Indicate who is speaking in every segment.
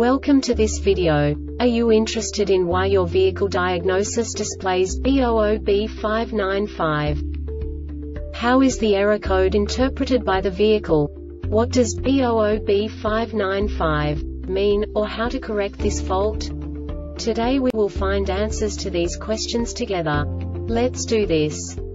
Speaker 1: Welcome to this video. Are you interested in why your vehicle diagnosis displays B00B595? How is the error code interpreted by the vehicle? What does B00B595 mean, or how to correct this fault? Today we will find answers to these questions together. Let's do this.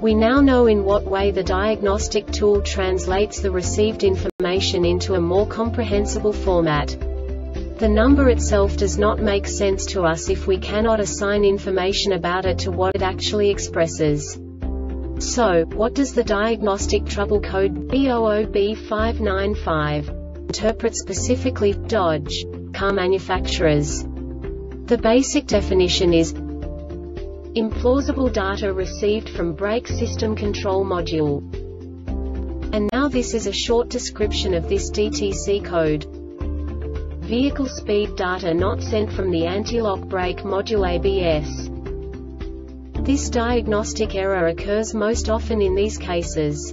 Speaker 1: We now know in what way the diagnostic tool translates the received information into a more comprehensible format. The number itself does not make sense to us if we cannot assign information about it to what it actually expresses. So, what does the diagnostic trouble code B00B595 interpret specifically Dodge car manufacturers? The basic definition is Implausible data received from brake system control module. And now this is a short description of this DTC code. Vehicle speed data not sent from the anti-lock brake module ABS. This diagnostic error occurs most often in these cases.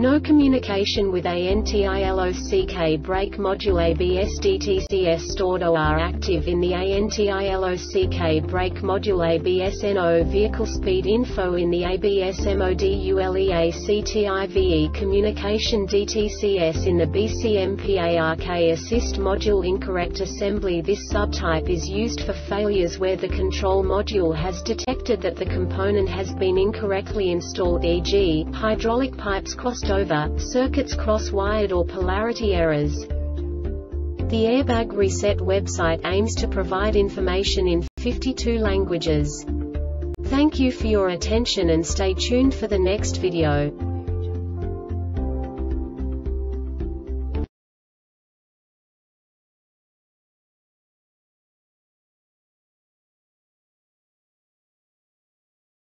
Speaker 1: No communication with ANTILOCK brake module ABS DTCS stored OR active in the ANTILOCK brake module ABS NO vehicle speed info in the ABS MODULEA CTIVE communication DTCS in the BCMPARK assist module incorrect assembly This subtype is used for failures where the control module has detected that the component has been incorrectly installed e.g., hydraulic pipes crossed over, circuits cross-wired or polarity errors. The Airbag Reset website aims to provide information in 52 languages. Thank you for your attention and stay tuned for the next video.